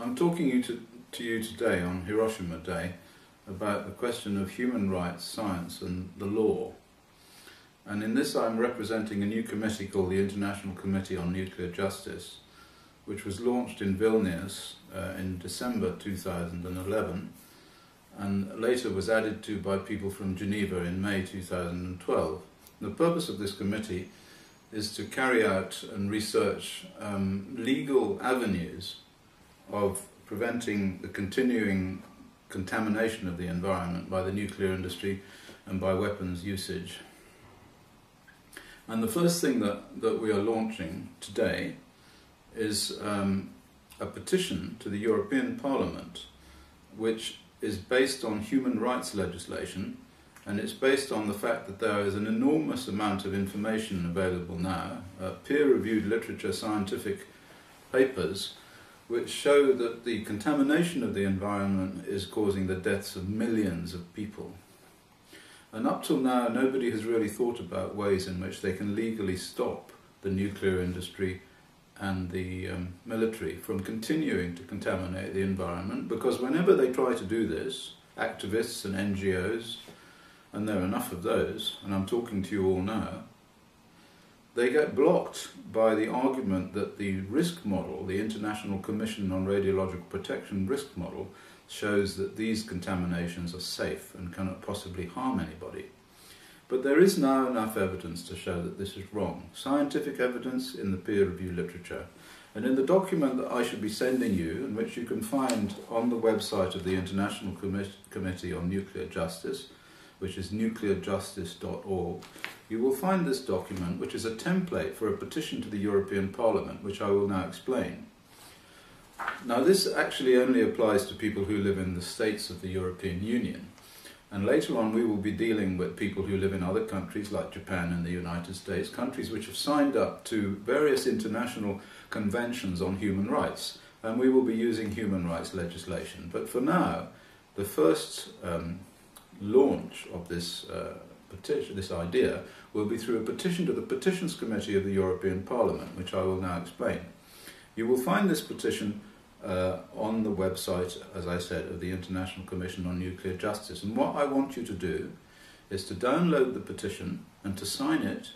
I'm talking you to, to you today on Hiroshima Day about the question of human rights, science and the law. And in this I'm representing a new committee called the International Committee on Nuclear Justice, which was launched in Vilnius uh, in December 2011 and later was added to by people from Geneva in May 2012. The purpose of this committee is to carry out and research um, legal avenues of preventing the continuing contamination of the environment by the nuclear industry and by weapons usage. And the first thing that, that we are launching today is um, a petition to the European Parliament which is based on human rights legislation and it's based on the fact that there is an enormous amount of information available now, uh, peer-reviewed literature, scientific papers, which show that the contamination of the environment is causing the deaths of millions of people. And up till now, nobody has really thought about ways in which they can legally stop the nuclear industry and the um, military from continuing to contaminate the environment because whenever they try to do this, activists and NGOs, and there are enough of those, and I'm talking to you all now, they get blocked by the argument that the risk model, the International Commission on Radiological Protection risk model, shows that these contaminations are safe and cannot possibly harm anybody. But there is now enough evidence to show that this is wrong. Scientific evidence in the peer review literature. And in the document that I should be sending you, and which you can find on the website of the International Committee on Nuclear Justice, which is nuclearjustice.org, you will find this document, which is a template for a petition to the European Parliament, which I will now explain. Now, this actually only applies to people who live in the states of the European Union. And later on, we will be dealing with people who live in other countries like Japan and the United States, countries which have signed up to various international conventions on human rights. And we will be using human rights legislation. But for now, the first um, launch of this uh, petition, this idea, will be through a petition to the Petitions Committee of the European Parliament, which I will now explain. You will find this petition uh, on the website, as I said, of the International Commission on Nuclear Justice. And what I want you to do is to download the petition and to sign it.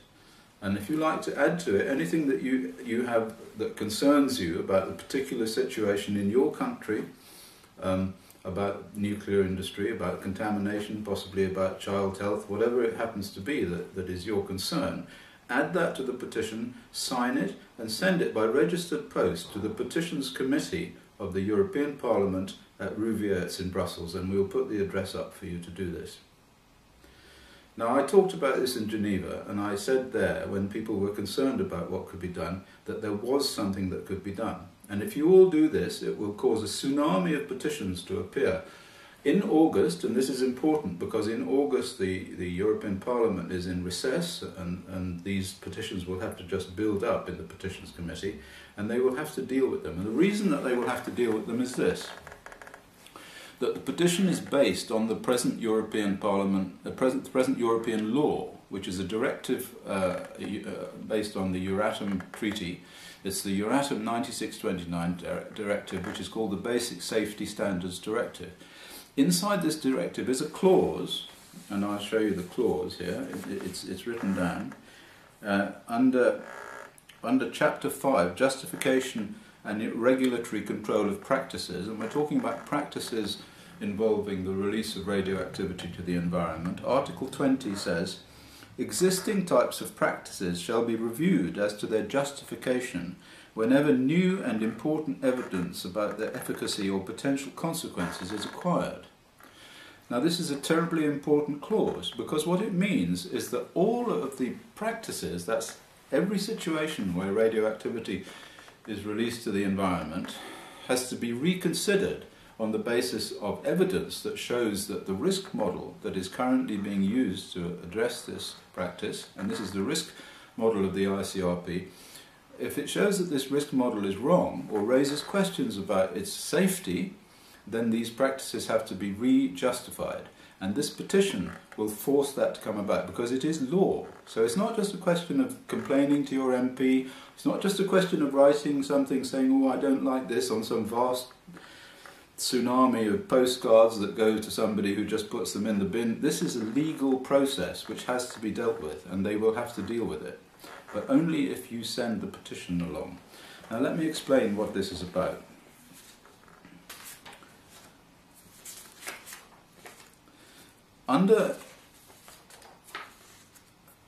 And if you like to add to it anything that you, you have that concerns you about the particular situation in your country, um, about nuclear industry, about contamination, possibly about child health, whatever it happens to be that, that is your concern, add that to the petition, sign it, and send it by registered post to the Petitions Committee of the European Parliament at Rue Wiertz in Brussels, and we'll put the address up for you to do this. Now, I talked about this in Geneva, and I said there, when people were concerned about what could be done, that there was something that could be done. And if you all do this, it will cause a tsunami of petitions to appear. In August, and this is important because in August the, the European Parliament is in recess and, and these petitions will have to just build up in the Petitions Committee and they will have to deal with them. And the reason that they will have to deal with them is this that the petition is based on the present European Parliament, the present, present European law, which is a directive uh, uh, based on the Euratom Treaty it's the Euratom 9629 directive, which is called the Basic Safety Standards Directive. Inside this directive is a clause, and I'll show you the clause here, it's, it's written down, uh, under, under Chapter 5, Justification and Regulatory Control of Practices, and we're talking about practices involving the release of radioactivity to the environment. Article 20 says, Existing types of practices shall be reviewed as to their justification whenever new and important evidence about their efficacy or potential consequences is acquired. Now, this is a terribly important clause because what it means is that all of the practices, that's every situation where radioactivity is released to the environment, has to be reconsidered on the basis of evidence that shows that the risk model that is currently being used to address this practice, and this is the risk model of the ICRP, if it shows that this risk model is wrong or raises questions about its safety, then these practices have to be re-justified. And this petition will force that to come about because it is law. So it's not just a question of complaining to your MP, it's not just a question of writing something saying, oh, I don't like this on some vast tsunami of postcards that go to somebody who just puts them in the bin. This is a legal process which has to be dealt with, and they will have to deal with it. But only if you send the petition along. Now, let me explain what this is about. Under,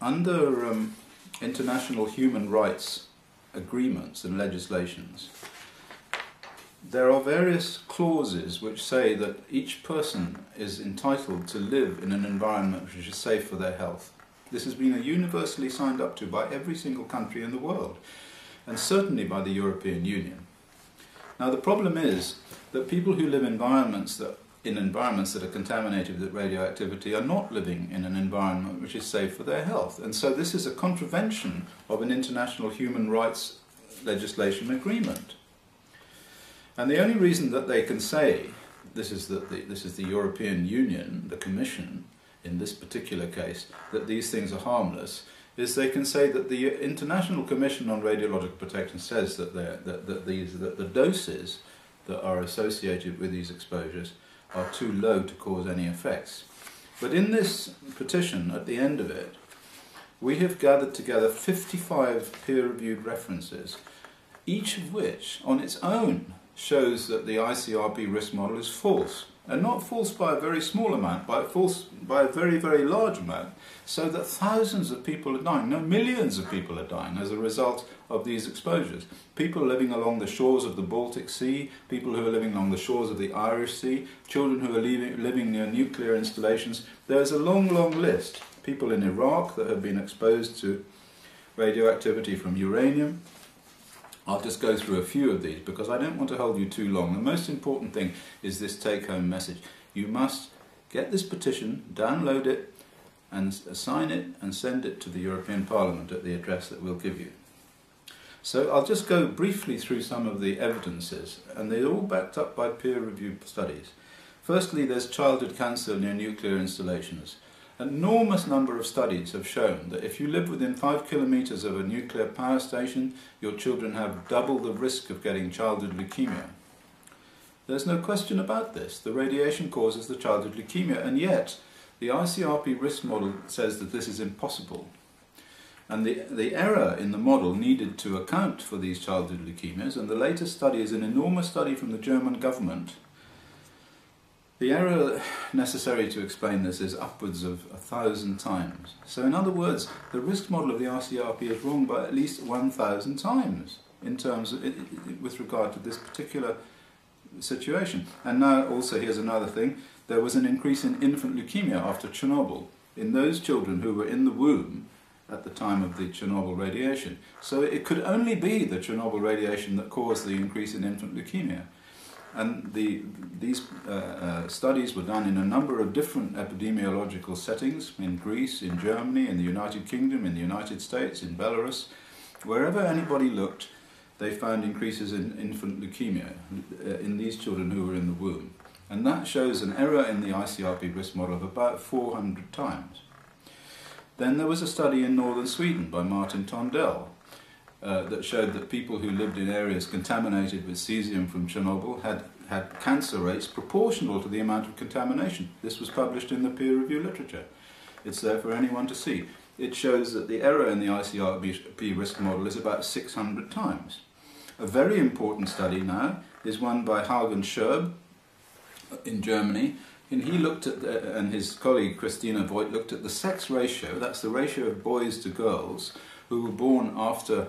under um, international human rights agreements and legislations, there are various clauses which say that each person is entitled to live in an environment which is safe for their health. This has been universally signed up to by every single country in the world, and certainly by the European Union. Now, the problem is that people who live in environments that, in environments that are contaminated with radioactivity are not living in an environment which is safe for their health. And so, this is a contravention of an international human rights legislation agreement. And the only reason that they can say this is the, the, this is the European Union, the Commission, in this particular case, that these things are harmless, is they can say that the International Commission on Radiological Protection says that, that, that, these, that the doses that are associated with these exposures are too low to cause any effects. But in this petition, at the end of it, we have gathered together 55 peer reviewed references, each of which, on its own, shows that the ICRP risk model is false. And not false by a very small amount, but false by a very, very large amount, so that thousands of people are dying, no, millions of people are dying as a result of these exposures. People living along the shores of the Baltic Sea, people who are living along the shores of the Irish Sea, children who are leaving, living near nuclear installations. There's a long, long list. People in Iraq that have been exposed to radioactivity from uranium, I'll just go through a few of these because I don't want to hold you too long. The most important thing is this take home message. You must get this petition, download it, and sign it and send it to the European Parliament at the address that we'll give you. So I'll just go briefly through some of the evidences, and they're all backed up by peer reviewed studies. Firstly, there's childhood cancer near nuclear installations. Enormous number of studies have shown that if you live within five kilometres of a nuclear power station, your children have double the risk of getting childhood leukemia. There's no question about this. The radiation causes the childhood leukemia, and yet the ICRP risk model says that this is impossible. And the, the error in the model needed to account for these childhood leukemias, and the latest study is an enormous study from the German government the error necessary to explain this is upwards of a thousand times. So, in other words, the risk model of the ICRP is wrong by at least 1,000 times in terms of, with regard to this particular situation. And now, also, here's another thing there was an increase in infant leukemia after Chernobyl in those children who were in the womb at the time of the Chernobyl radiation. So, it could only be the Chernobyl radiation that caused the increase in infant leukemia. And the, these uh, uh, studies were done in a number of different epidemiological settings in Greece, in Germany, in the United Kingdom, in the United States, in Belarus. Wherever anybody looked, they found increases in infant leukemia uh, in these children who were in the womb. And that shows an error in the ICRP risk model of about 400 times. Then there was a study in northern Sweden by Martin Tondel, uh, that showed that people who lived in areas contaminated with cesium from Chernobyl had, had cancer rates proportional to the amount of contamination. This was published in the peer review literature. It's there for anyone to see. It shows that the error in the ICRP risk model is about 600 times. A very important study now is one by Hagen Scherb in Germany, and he looked at, the, and his colleague Kristina Voigt looked at the sex ratio, that's the ratio of boys to girls, who were born after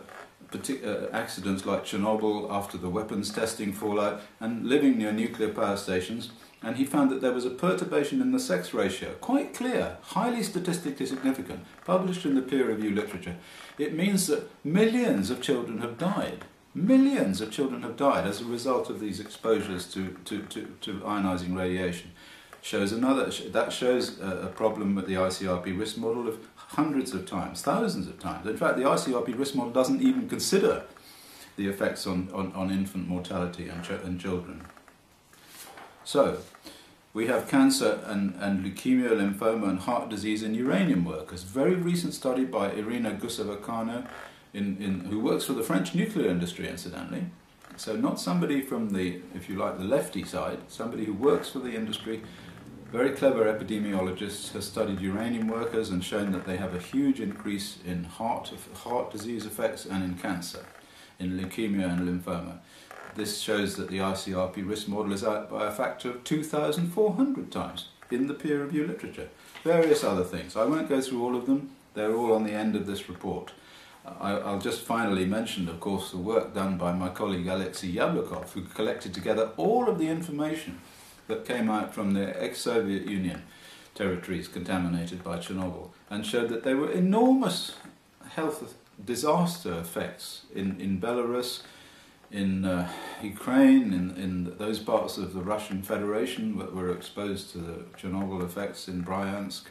uh, accidents like Chernobyl after the weapons testing fallout and living near nuclear power stations and he found that there was a perturbation in the sex ratio, quite clear, highly statistically significant, published in the peer review literature. It means that millions of children have died. Millions of children have died as a result of these exposures to, to, to, to ionizing radiation. Shows another, that shows a, problem with the ICRP risk model of hundreds of times, thousands of times. In fact, the ICRP risk model doesn't even consider the effects on, on, on infant mortality and, ch and children. So, we have cancer and, and leukemia, lymphoma, and heart disease in uranium workers. Very recent study by Irina Guseva-Canu, in, in, who works for the French nuclear industry, incidentally, So not somebody from the, if you like, the lefty side, somebody who works for the industry, very clever epidemiologist, has studied uranium workers and shown that they have a huge increase in heart, heart disease effects and in cancer, in leukemia and lymphoma. This shows that the ICRP risk model is out by a factor of 2,400 times in the peer review literature. Various other things. I won't go through all of them, they're all on the end of this report. I'll just finally mention, of course, the work done by my colleague Alexei Yablokov, who collected together all of the information that came out from the ex-Soviet Union territories contaminated by Chernobyl and showed that there were enormous health disaster effects in, in Belarus, in uh, Ukraine, in, in those parts of the Russian Federation that were exposed to the Chernobyl effects in Bryansk.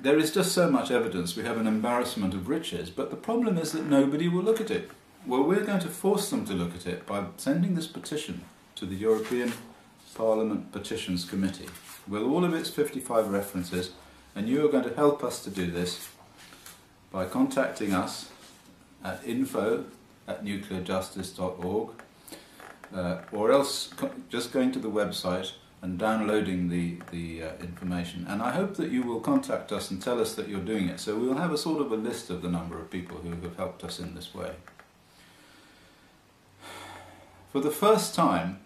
There is just so much evidence, we have an embarrassment of riches, but the problem is that nobody will look at it. Well, we're going to force them to look at it by sending this petition to the European Parliament Petitions Committee with all of its 55 references, and you are going to help us to do this by contacting us at info at nuclearjustice.org, uh, or else just going to the website and downloading the, the uh, information. And I hope that you will contact us and tell us that you're doing it. So we'll have a sort of a list of the number of people who have helped us in this way. For the first time,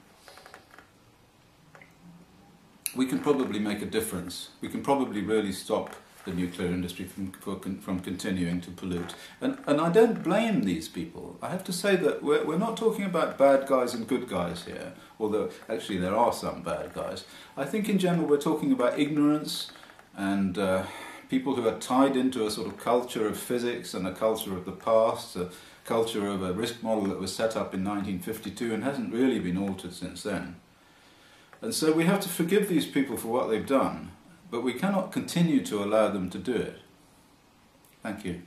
we can probably make a difference. We can probably really stop the nuclear industry from, from continuing to pollute. And, and I don't blame these people. I have to say that we're, we're not talking about bad guys and good guys here, although actually there are some bad guys. I think in general we're talking about ignorance and uh, people who are tied into a sort of culture of physics and a culture of the past, a culture of a risk model that was set up in 1952 and hasn't really been altered since then. And so we have to forgive these people for what they've done but we cannot continue to allow them to do it. Thank you.